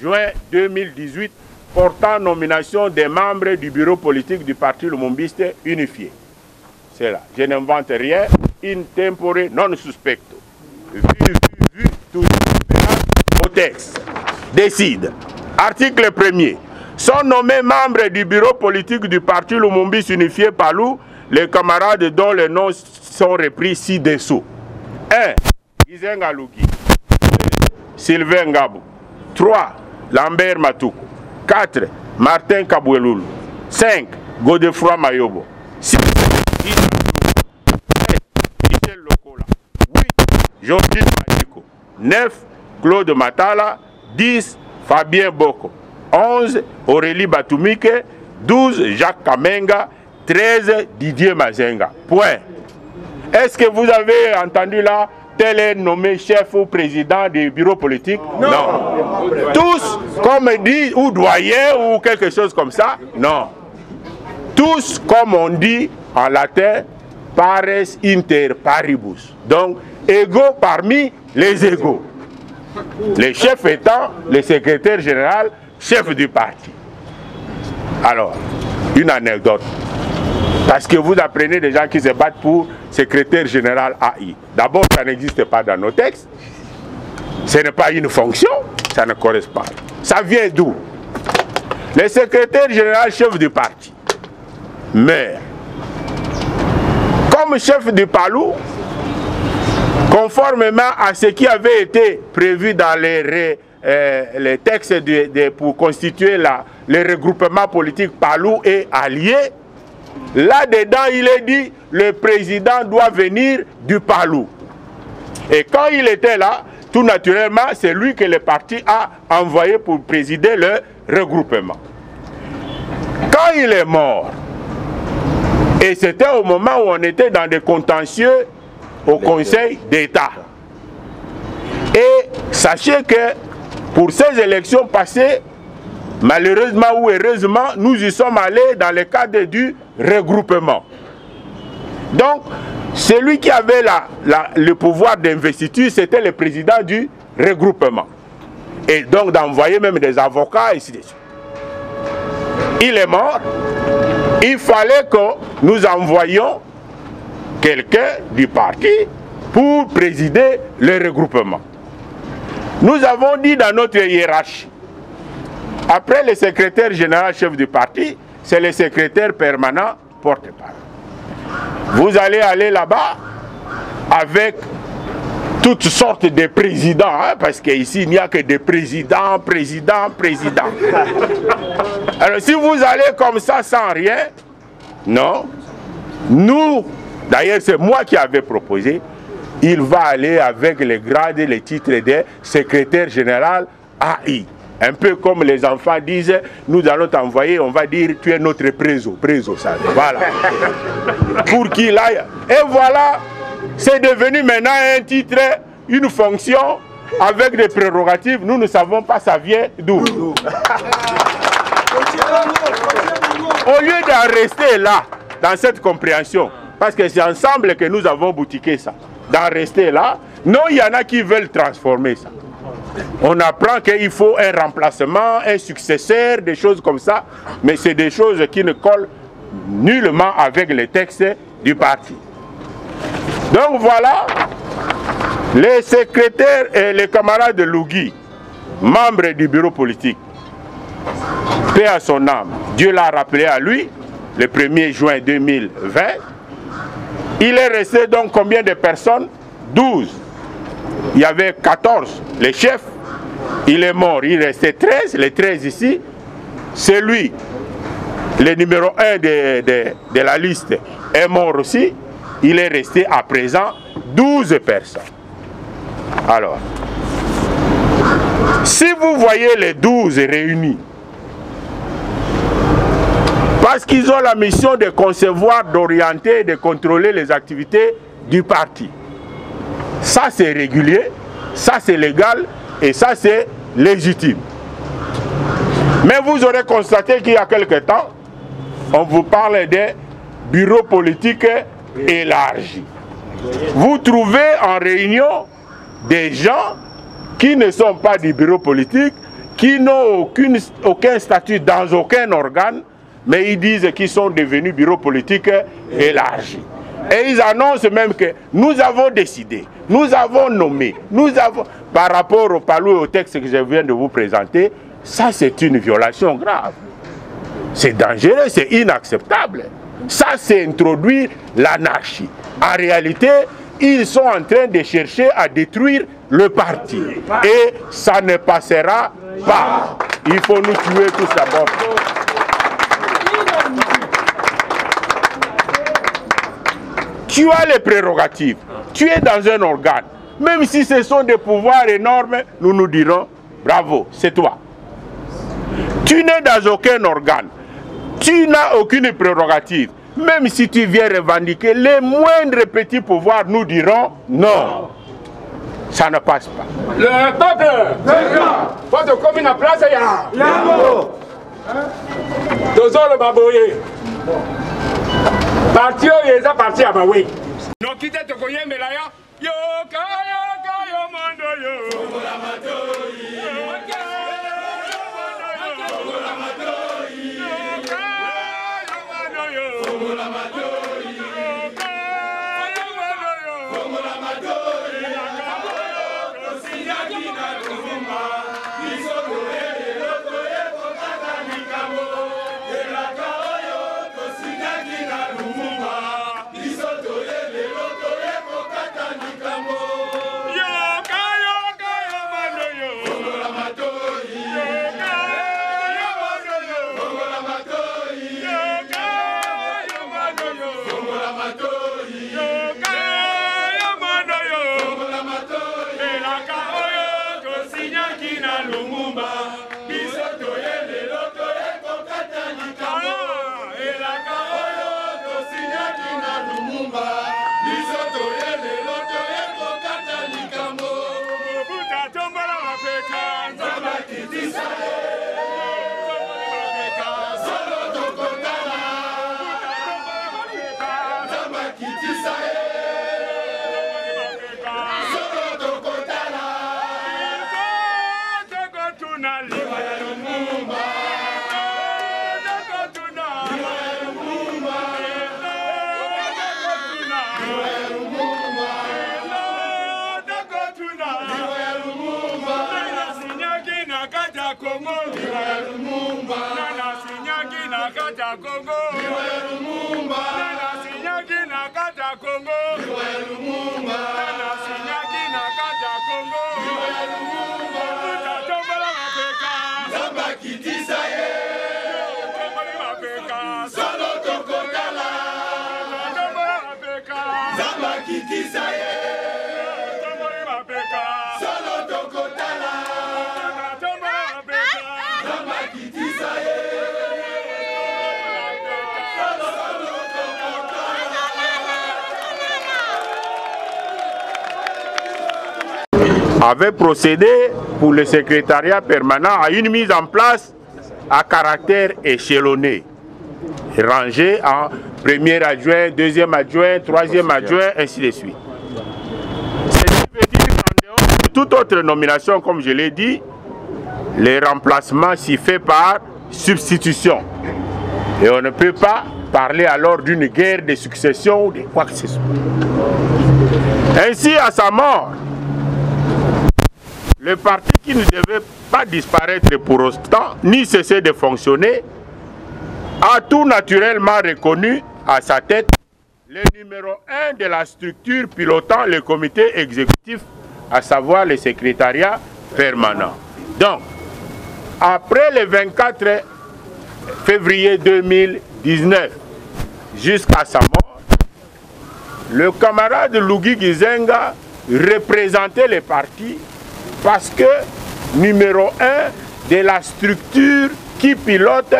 juin 2018 portant nomination des membres du bureau politique du parti Lumumbiste unifié. C'est là. Je n'invente rien. In tempore non suspecto. Vu, vu, Décide. Article 1er. Sont nommés membres du bureau politique du parti Lumumbiste unifié Palou les camarades dont les noms sont repris ci-dessous. 1. Izenga Luki. 2. Sylvain Ngabou. 3. Lambert Matoukou. 4. Martin Kaboueloulou. 5. Godefroy Mayobo. 6. Michel Lokola. 8. Georgine Matiko. 9. Claude Matala. 10. Fabien Boko. 11. Aurélie Batumike. 12. Jacques Kamenga. 13. Didier Mazenga. Point. Est-ce que vous avez entendu là tel est nommé chef ou président du bureau politique Non. non. Tous, comme dit, ou doyen ou quelque chose comme ça? Non. Tous, comme on dit en latin, pares inter paribus. Donc, égaux parmi les égaux. Les chefs étant le secrétaire général, chef du parti. Alors, une anecdote. Parce que vous apprenez des gens qui se battent pour secrétaire général AI. D'abord, ça n'existe pas dans nos textes. Ce n'est pas une fonction, ça ne correspond pas. Ça vient d'où? Le secrétaire général chef du parti, maire, comme chef du Palou, conformément à ce qui avait été prévu dans les, euh, les textes pour constituer la, le regroupement politique Palou et alliés, Là-dedans, il est dit, le président doit venir du Palou. Et quand il était là, tout naturellement, c'est lui que le parti a envoyé pour présider le regroupement. Quand il est mort, et c'était au moment où on était dans des contentieux au Conseil d'État. Et sachez que pour ces élections passées, malheureusement ou heureusement, nous y sommes allés dans le cadre du regroupement. Donc, celui qui avait la, le pouvoir d'investiture, c'était le président du regroupement. Et donc d'envoyer même des avocats, et. Il est mort. Il fallait que nous envoyions quelqu'un du parti pour présider le regroupement. Nous avons dit dans notre hiérarchie, après le secrétaire général chef du parti, c'est le secrétaire permanent porte-parole. Vous allez aller là-bas avec toutes sortes de présidents, hein, parce qu'ici il n'y a que des présidents, présidents, présidents. Alors si vous allez comme ça sans rien, non, nous, d'ailleurs c'est moi qui avais proposé, il va aller avec les grades et les titres de secrétaire général AI. Un peu comme les enfants disent, nous allons t'envoyer, on va dire, tu es notre préso, préso, ça. Voilà. Pour qu'il aille. Et voilà, c'est devenu maintenant un titre, une fonction avec des prérogatives. Nous ne savons pas ça vient d'où. Au lieu d'en rester là, dans cette compréhension. Parce que c'est ensemble que nous avons boutiqué ça. D'en rester là. Non, il y en a qui veulent transformer ça. On apprend qu'il faut un remplacement, un successeur, des choses comme ça. Mais c'est des choses qui ne collent nullement avec les textes du parti. Donc voilà, les secrétaires et les camarades de Lougui, membres du bureau politique, paix à son âme, Dieu l'a rappelé à lui, le 1er juin 2020. Il est resté donc combien de personnes? 12. Il y avait 14, les chefs. Il est mort, il restait 13, les 13 ici. C'est lui, le numéro 1 de, la liste, est mort aussi. Il est resté à présent 12 personnes. Alors, si vous voyez les 12 réunis, parce qu'ils ont la mission de concevoir, d'orienter, de contrôler les activités du parti. Ça, c'est régulier, ça, c'est légal et ça, c'est légitime. Mais vous aurez constaté qu'il y a quelque temps, on vous parle des bureaux politiques élargis. Vous trouvez en réunion des gens qui ne sont pas du bureau politique, qui n'ont aucun statut dans aucun organe, mais ils disent qu'ils sont devenus bureau politique élargi. Et ils annoncent même que nous avons décidé, nous avons nommé, nous avons, par rapport au palou et au texte que je viens de vous présenter, ça c'est une violation grave. C'est dangereux, c'est inacceptable. Ça c'est introduire l'anarchie. En réalité, ils sont en train de chercher à détruire le parti. Et ça ne passera pas. Il faut nous tuer tous d'abord. Tu as les prérogatives. Tu es dans un organe. Même si ce sont des pouvoirs énormes, nous nous dirons, bravo, c'est toi. Tu n'es dans aucun organe. Tu n'as aucune prérogative. Même si tu viens revendiquer les moindres petits pouvoirs, nous dirons non. Ça ne passe pas. Le peuple Votre commune à place ya tozolo baboye parti oyo eza parti ya bawe noki te tokoyembela yo. Yoka yoka yo mondo yo ya kongo liwa ya lumumba nana sinyaki na kati ya kongo liwa ya lumumba tutatombola mapeka. Nzamba kitisa ye tomboli mapeka. Solo tokotala tutatombola mapeka. nzamba kitisa ye avait procédé pour le secrétariat permanent à une mise en place à caractère échelonné, rangé en premier adjoint, deuxième adjoint, troisième adjoint, ainsi de suite. Ce qui veut dire qu'en toute autre nomination, comme je l'ai dit, les remplacements s'y fait par substitution. Et on ne peut pas parler alors d'une guerre de succession ou de quoi que ce soit. Ainsi, à sa mort, le parti qui ne devait pas disparaître pour autant, ni cesser de fonctionner, a tout naturellement reconnu à sa tête le numéro un de la structure pilotant le comité exécutif, à savoir le secrétariat permanent. Donc, après le 24 février 2019 jusqu'à sa mort, le camarade Lugi Gizenga représentait le parti parce que numéro un de la structure qui pilote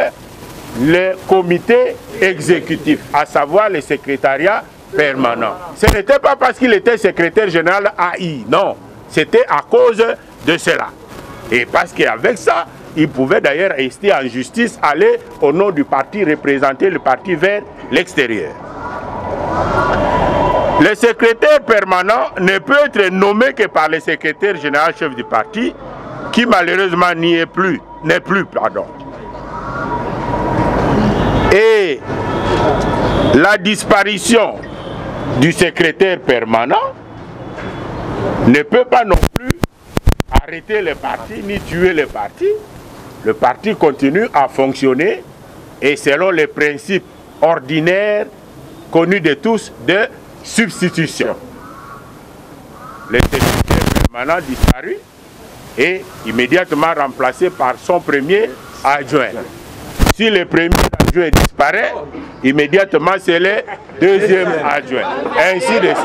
le comité exécutif, à savoir le secrétariat permanent. Ce n'était pas parce qu'il était secrétaire général AI, non. C'était à cause de cela. Et parce qu'avec ça, il pouvait d'ailleurs rester en justice, aller au nom du parti, représenter le parti vers l'extérieur. Le secrétaire permanent ne peut être nommé que par le secrétaire général chef du parti, qui malheureusement n'y est plus, n'est plus, pardon. Et la disparition du secrétaire permanent ne peut pas non plus arrêter le parti ni tuer le parti. Le parti continue à fonctionner et selon les principes ordinaires connus de tous de substitution. Le secrétaire permanent disparu et immédiatement remplacé par son premier adjoint. Si le premier adjoint disparaît, immédiatement c'est le deuxième adjoint. Ainsi de suite.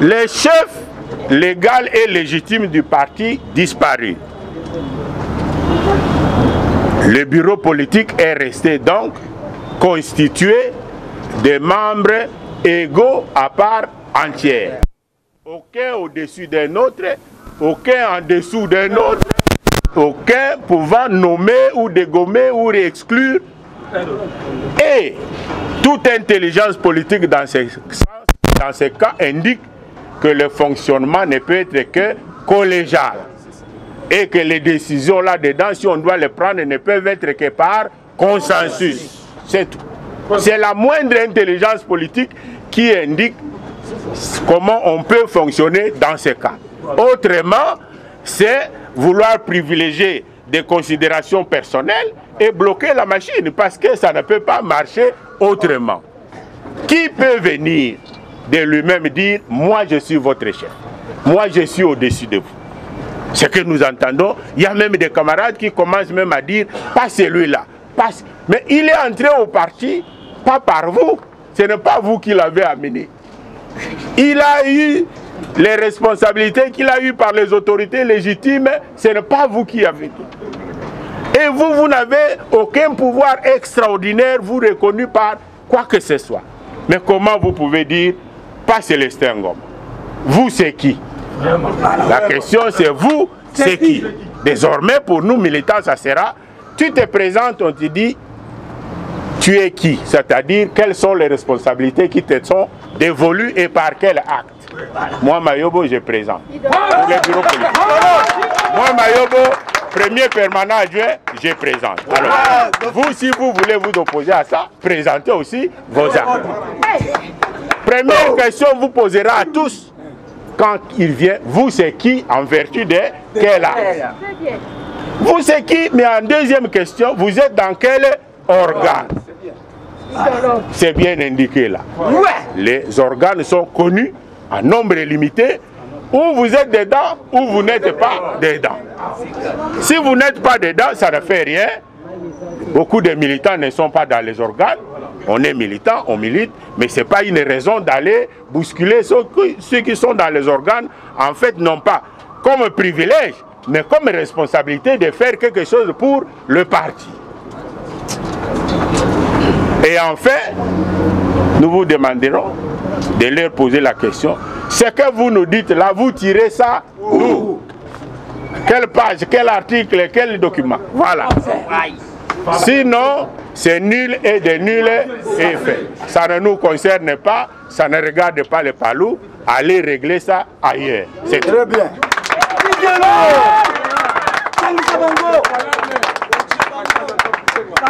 Le chef légal et légitime du parti disparu. Le bureau politique est resté donc constitué de membres égaux à part entière. Aucun au-dessus d'un autre, aucun en dessous d'un autre, aucun pouvant nommer ou dégommer ou exclure. Et toute intelligence politique dans ce, dans ce cas indique que le fonctionnement ne peut être que collégial et que les décisions là-dedans, si on doit les prendre, ne peuvent être que par consensus. C'est tout. C'est la moindre intelligence politique qui indique comment on peut fonctionner dans ce cas. Autrement, c'est vouloir privilégier des considérations personnelles et bloquer la machine parce que ça ne peut pas marcher autrement. Qui peut venir de lui-même dire, moi je suis votre chef, moi je suis au-dessus de vous ce que nous entendons, il y a même des camarades qui commencent même à dire, pas celui-là, mais il est entré au parti, pas par vous, ce n'est pas vous qui l'avez amené. Il a eu les responsabilités qu'il a eues par les autorités légitimes, ce n'est pas vous qui avez tout. Et vous, vous n'avez aucun pouvoir extraordinaire, vous reconnu par quoi que ce soit. Mais comment vous pouvez dire, pas Célestin Ngom? Vous, c'est qui? La question c'est vous, c'est qui Désormais, pour nous militants, ça sera, tu te présentes, on te dit, tu es qui C'est-à-dire, quelles sont les responsabilités qui te sont dévolues et par quel acte Moi, Mayobo, je présente. Pour les bureaux politiques. Moi, Mayobo, premier permanent adjoint, je présente. Alors, vous, si vous voulez vous opposer à ça, présentez aussi vos actes. Première question, vous posera à tous quand il vient, vous c'est qui en vertu de quel acte Vous c'est qui, mais en deuxième question, vous êtes dans quel organe? C'est bien indiqué là. Les organes sont connus en nombre limité. Ou vous êtes dedans, ou vous n'êtes pas dedans. Si vous n'êtes pas dedans, ça ne fait rien. Beaucoup de militants ne sont pas dans les organes. On est militant, on milite, mais ce n'est pas une raison d'aller bousculer ceux, qui sont dans les organes. En fait, non pas comme privilège, mais comme responsabilité de faire quelque chose pour le parti. Et enfin, nous vous demanderons de leur poser la question. Ce que vous nous dites là, vous tirez ça Quelle page, quel article, quel document? Voilà. Sinon, c'est nul et de nul effet. Ça ne nous concerne pas, ça ne regarde pas les palous. Allez régler ça ailleurs. C'est Très bien.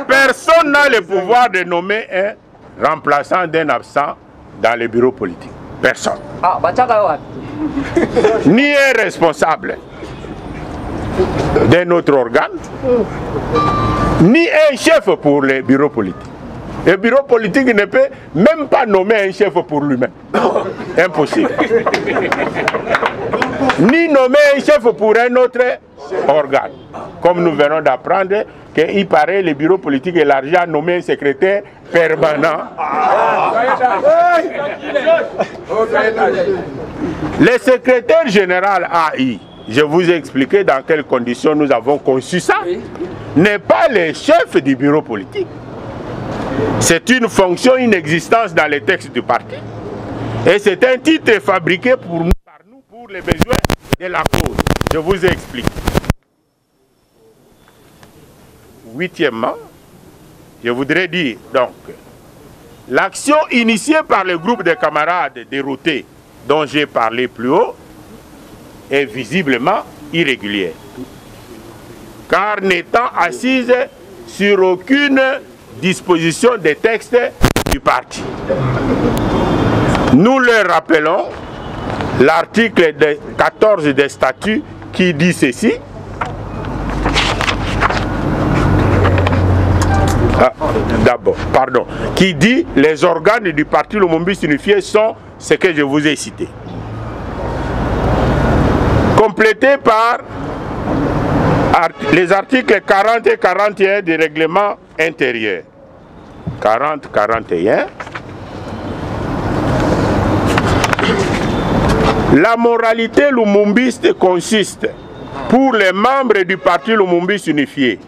Personne n'a le pouvoir de nommer un remplaçant d'un absent dans le bureau politique. Personne. Ah, wapi? Ni un responsable d'un autre organe, ni un chef pour le bureau politique. Le bureau politique ne peut même pas nommer un chef pour lui-même. Impossible. Ni nommer un chef pour un autre organe. Comme nous venons d'apprendre qu'il paraît le bureau politique élargi à nommer un secrétaire permanent. Le secrétaire général AI, je vous ai expliqué dans quelles conditions nous avons conçu ça, n'est pas le chef du bureau politique. C'est une fonction, une existence dans les textes du parti. Et c'est un titre fabriqué pour nous, par nous pour les besoins de la cause. Je vous ai expliqué. Huitièmement, je voudrais dire donc l'action initiée par le groupe de camarades déroutés dont j'ai parlé plus haut est visiblement irrégulière. Car n'étant assise sur aucune disposition des textes du parti. Nous leur rappelons l'article de 14 des statuts qui dit ceci. Ah, D'abord, pardon, qui dit les organes du parti Lomombi unifié sont ce que je vous ai cité. Complété par les articles 40 et 41 du règlement intérieur. 40, 41. La moralité lumumbiste consiste, pour les membres du parti lumumbiste unifié,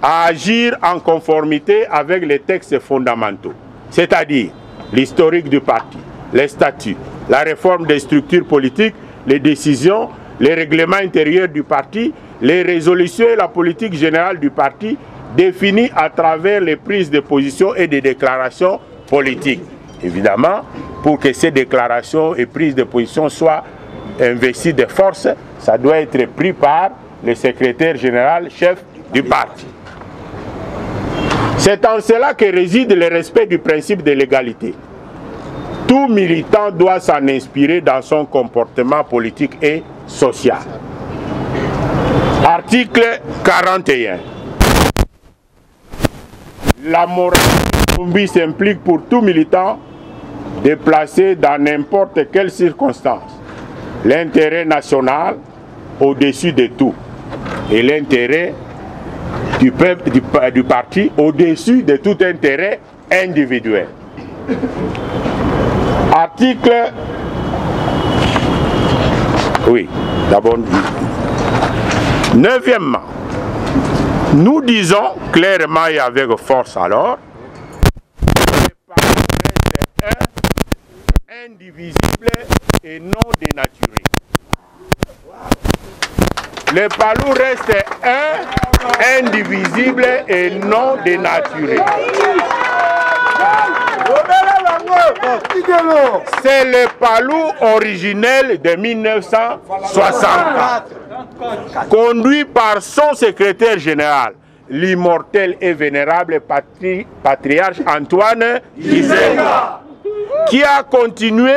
à agir en conformité avec les textes fondamentaux, c'est-à-dire l'historique du parti, les statuts, la réforme des structures politiques, les décisions, les règlements intérieurs du parti, les résolutions et la politique générale du parti définies à travers les prises de position et des déclarations politiques. Évidemment, pour que ces déclarations et prises de position soient investies de force, ça doit être pris par le secrétaire général chef du parti. C'est en cela que réside le respect du principe de l'égalité. Tout militant doit s'en inspirer dans son comportement politique et social. Article 41. La moralité s'implique pour tout militant de placer dans n'importe quelle circonstance l'intérêt national au-dessus de tout et l'intérêt du peuple, du parti au-dessus de tout intérêt individuel. Article. Oui, d'abord. Neuvièmement, nous disons clairement et avec force alors, un, indivisible et non dénaturé. Le palou reste un, indivisible et non dénaturé. C'est le palou originel de 1964, conduit par son secrétaire général, l'immortel et vénérable patri- patriarche Antoine Gizenga, qui a continué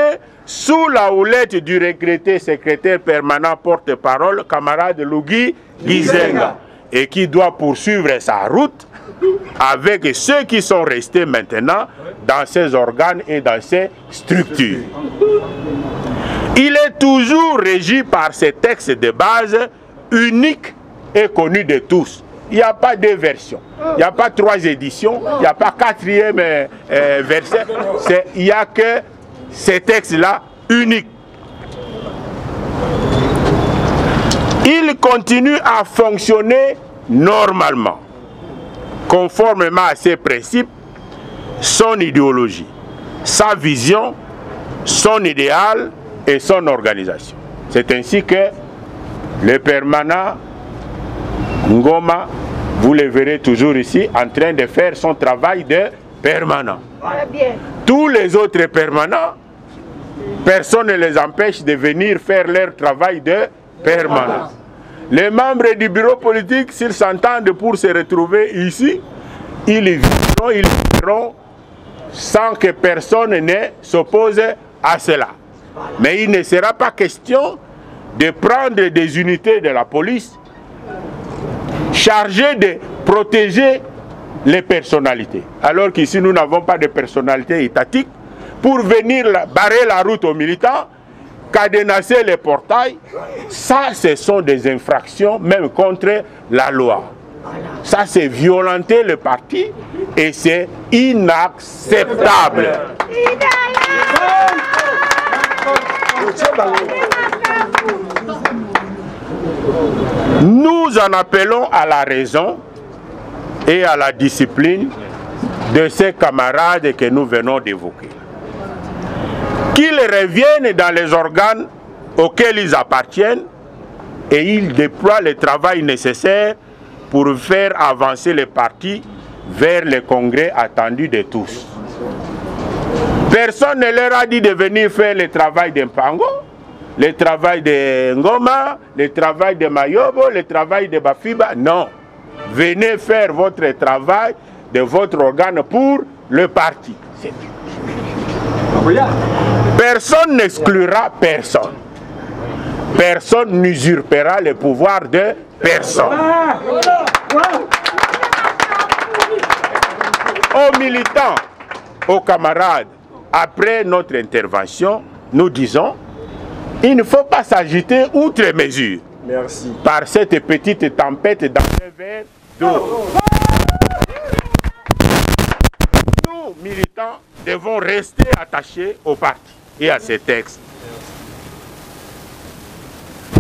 sous la houlette du regretté secrétaire permanent porte-parole, camarade Lugui Gizenga, et qui doit poursuivre sa route avec ceux qui sont restés maintenant dans ces organes et dans ces structures. Il est toujours régi par ces textes de base uniques et connus de tous. Il n'y a pas deux versions, il n'y a pas trois éditions, il n'y a pas quatrième euh, euh, verset. Il n'y a que ces textes-là uniques. Il continue à fonctionner normalement conformément à ses principes, son idéologie, sa vision, son idéal et son organisation. C'est ainsi que le permanent Ngoma, vous le verrez toujours ici, en train de faire son travail de permanent. Tous les autres permanents, personne ne les empêche de venir faire leur travail de permanent. Les membres du bureau politique, s'ils s'entendent pour se retrouver ici, ils viendront, ils viendront sans que personne ne s'oppose à cela. Mais il ne sera pas question de prendre des unités de la police chargées de protéger les personnalités. Alors qu'ici, nous n'avons pas de personnalité étatique pour venir barrer la route aux militants, cadenasser les portails. Ça, ce sont des infractions même contre la loi. Ça, c'est violenter le parti et c'est inacceptable. Nous en appelons à la raison et à la discipline de ces camarades que nous venons d'évoquer. Qu'ils reviennent dans les organes auxquels ils appartiennent et ils déploient le travail nécessaire pour faire avancer le parti vers le congrès attendu de tous. Personne ne leur a dit de venir faire le travail d'Impango, le travail de Ngoma, le travail de Mayobo, le travail de Bafiba. Non. Venez faire votre travail de votre organe pour le parti. Personne n'exclura personne. Personne n'usurpera le pouvoir de personne. Aux militants, aux camarades, après notre intervention, nous disons, il ne faut pas s'agiter outre mesure Merci. par cette petite tempête dans un verre d'eau. Nous, militants, devons rester attachés au parti et à ses textes.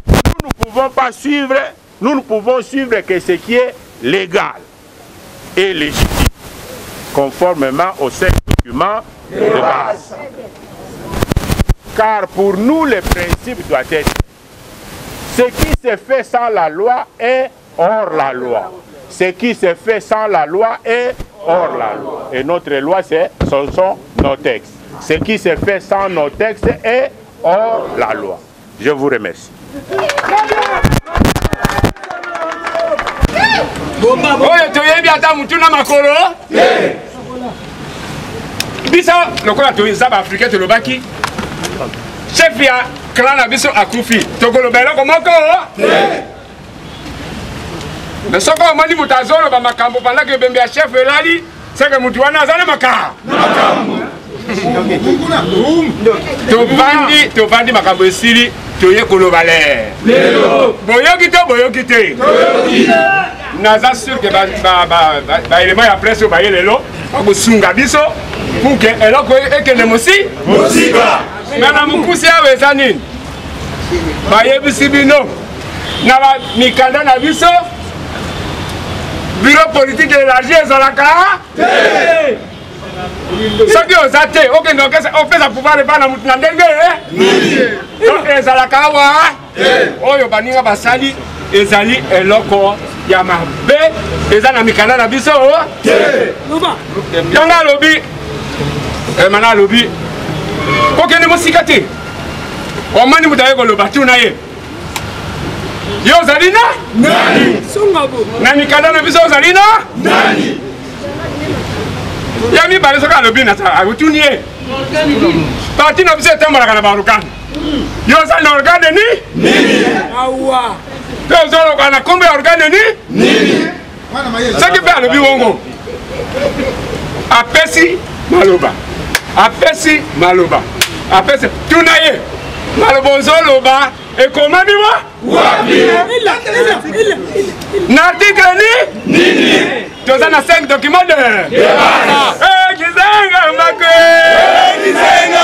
Nous ne pouvons pas suivre, nous ne pouvons suivre que ce qui est légal et légitime, conformément aux cinq documents de base. Car pour nous, le principe doit être ce qui se fait sans la loi est hors la loi. Ce qui se fait sans la loi est hors la loi. Et notre loi, ce sont nos textes. Ce qui se fait sans nos textes est hors la loi. Je vous remercie. oyo toyebi ata mutu na makolo? Biso lokola toza baafrikain tolobaki. Chef ya clan na biso akufi. Tokoloba eloko moko? Me soki omoni moto azoloba makambo pandaki ebembe ya chef elali seke motu wana aza na makambo tovandi tovandi makambo esili toye koloba le boyoki to boyoki te. Naza sur ke baelema ya presse oyo baye lelo bakosunga biso pour ke eloko ekende mosi. Me na mokusi awa eza nini? Bayebisi bino. Na bamikanda na biso. Bureau politike élargi ezalaka. Te soki oza te okende opesa pouvoir epa na motu na ndenge to ezalaka awa oyo baninga basali ezali eloko ya mabe. Eza na mikanda na biso ntango alobi. Emana alobi. Kokende mosika te. Omoni moto aye koloba tuna ye. Yo ozali na? Na mikanda na biso ozali na ya mibale soki alobi na akotuni ye. Parti na biso etambolaka na baorgane yo oza na organe ni? Mpe ozoloka na nkombo ya organe ni? Soki mpe alobi wongo? Apesi maloba. Apesi maloba. Apesi tuna ye. Maloba ozoloba ekomami wa? Na article ni? Toza na 5 document de kizenga makwe kizenga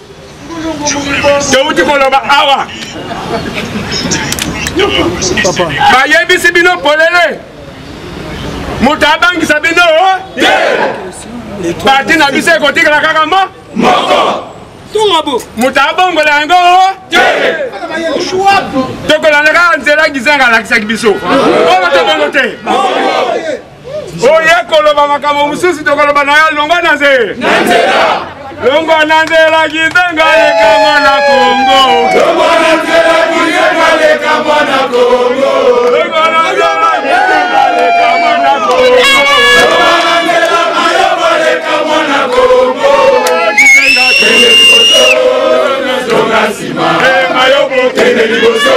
Touti koloba awa. Bayebisi bino polele. Moto abangisa bino parti na biso ekotikala kaka mo? Moto abongola yango tokolanda kaka nzela gizenga alakisaki biso. Oyo tobongo te. Oye koloba makambo mosusu tokoloba na yo longwa na nze longwa na nzela kizenga lekama na kongo. Longwa na nzela kizenga lekama na kongo. Longwa na nzela kizenga lekama na kongo. Longwa na nzela mayoba lekama na kongo. Kizenga kende liboso zonga nsima. Mayobo kende liboso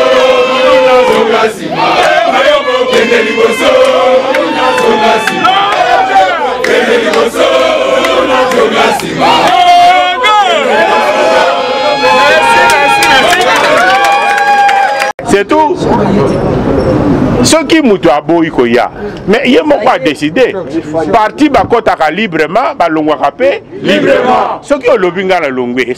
zonga nsima. Mayobo kende liboso zonga nsima. Kende liboso c'est tout. Soki moto aboyi koya mais ye moko adeside parti bakɔtaka librement balongwaka mpe librement. Soki olobi nga nalongwe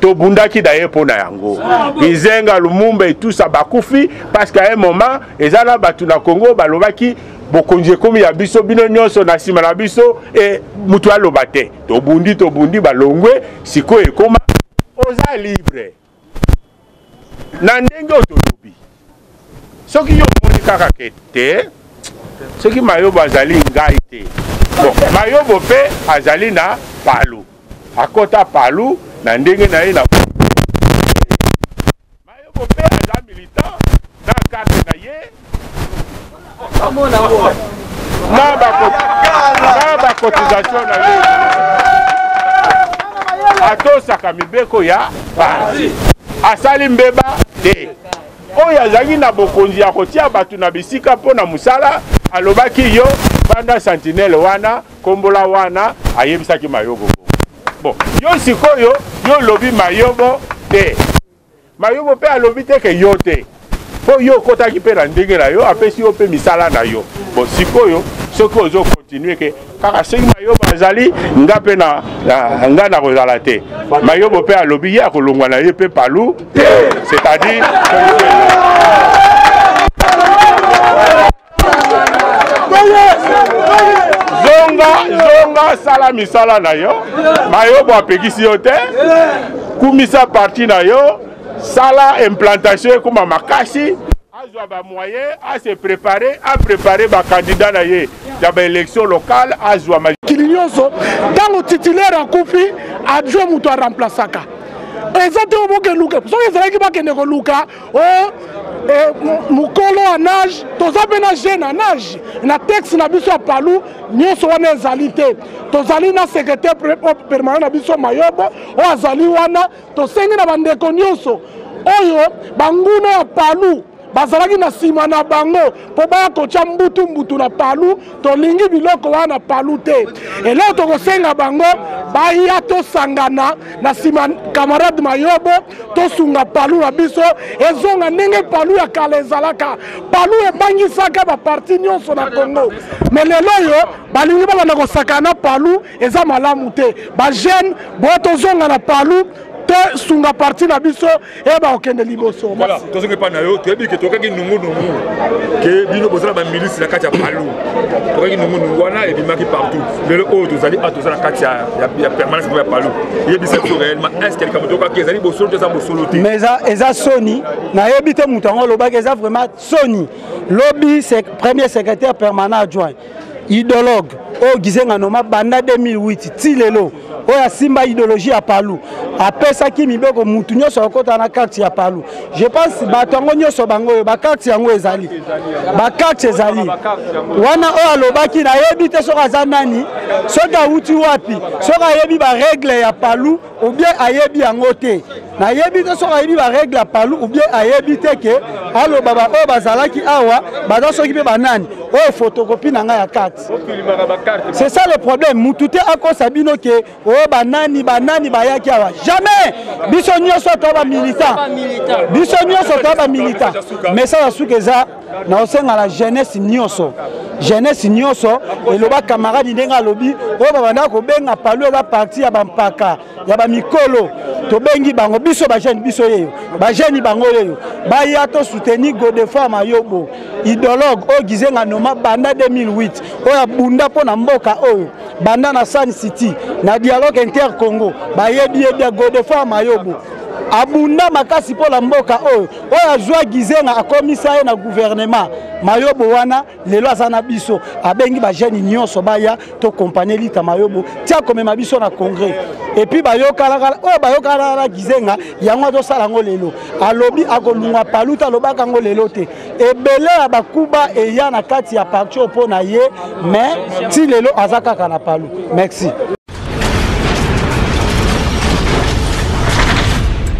tobundaki na ye mpo na yango izenga lumumba etusa bakufi parce que un moment eza na bato na congo balobaki bokonzi ekomi ya biso bino nyonso na nsima na biso e moto aloba te. Tobundi tobundi balongwe sikoyo ekoma. Oza libre. Na ndenge oyo tolobi soki yo omoni kaka ke te soki mayobo azali ngai te. Bon mayobo mpe azali na palu. Akɔta palu na ndenge na ye na mayobo mpe aza militant na karte na ye na bacotisation na ye. Atosaka mibeko ya parti asali mbeba te. Oyo azalaki na bokonzi ya kotia bato na bisika mpo na mosala alobaki yo banda sentinele wana kombola wana ayebisaki mayobo. Bon yo sikoyo yo olobi mayobo te. Mayobo mpe alobi te ke yo te mpo yo okɔtaki mpe na ndenge na yo apesi yo mpe misala na yo. Bon sikoyo soki ozokontinue ke kaka soki mayobo azali nga mpe nga na kozala te. Mayobo mpe alobi ye akolongwa na ye mpe palu. Te c'est-à-dire zonga zonga sala misala na yo. Mayobo apekisi yo te. Kumisa parti na yo sala implantation ekóma makasi. Azwa bamoyen ase prépare aprépare bakandidat na ye. Ya baélection locale azwa makili nyonso ntango titulaire akufi adjoint moto aremplasaka eza te obokeluka soki ezalaki bakende koluka o mokolo ya nage. Toza mpe na jeune ya nage. Na texte na biso ya palu nyonso wana ezali te. Tozali na secrétaire permanent na biso mayobo. Oyo azali wana. Tosengi na bandeko nyonso. Oyo banguna ya palu bazalaki na nsima na bango mpo baya kotya mbutu mbutu na palu tolingi biloko wana na palu te. Eloko tokosenga bango baya tosangana na nsima camarade mayobo tosunga palu na biso. Ezonga ndenge palu ya kala ezalaka. Palu ebangisaka baparti nyonso na congo. Me lelo oyo balingi babanda kosakana na palu eza malamu te. Bajeune boya tozonga na palu tosunga parti na biso eyeba kokende liboso. Voilà tozongi epai na yo toyebi ke tokaki nungunungu. Ke bino bozala bamilisi na kati ya palu tokaki nungunungu wana ebimaki partout. Lelo oyo tozali a toza na kati ya permanence ya palu yebisa biso réellement est ce que likambo tokaki ezali bosolo te eza bosolo te? Mais eza soni nayebi te moto yango olobaki eza vraiment soni lobi premier secrétaire permanent adjoint idologue. Oyo gizenga noma banda 2008 ti lelo. Oyo asimba idéologie ya palu. Apesaki mibeko mutu nyonso akota na karte ya palu. Je pense bato yango nyonso bango oyo bakarte yango ezali. Bakarte ezali. Wana oyo alobaki nayebi te soki aza nani soki awuti wapi soki ayebi baregle ya palu obien ayebi yango te. Nayebi te soki ayebi baregle ya palu obien ayebi te ke aloba baoyo bazalaki awa baza soki mpe banani oyo fotokopi na ngai ya karte C'est ça le problème. Moutouté a consabino que oh banani banani bayaki awa. Jamais. Bisonio soit ba militant. Bisonio soit ba militant. Mais ça la soukeza na osenga la jeunesse nyonso. Jeunesse nyonso et le camarade ndenga lobby oh babanda ko benga palu ba parti ya bampaka ya ba mikolo. To bengi bango biso ba jeune biso yeyo. Ba jeune bango yeyo. Ba ya to soutenir Godefroy Mayobo. Idologue o gizenga noma banda 2008 oyo abunda mpo na mboka oyo banda na san city na dialogue inter congo bayebi yebi ya godefoi mayobo abunda makasi mpo na mboka oyo. Oyo azwa gizenga akomisa ye na gouvernement. Mayobo wana lelo aza na biso. Abengi bajeune nyonso baya tokompagne lita mayobo. Tia komema biso na congrès. Epuis bayokalaka oyo bayokalaka na gizenga yango azosala yango lelo. Alobi akolungwa paluta alobaka yango lelo te. Ebele ya bakuba eya na kati ya parti mpo na ye mais ti lelo aza kaka na palu. Merci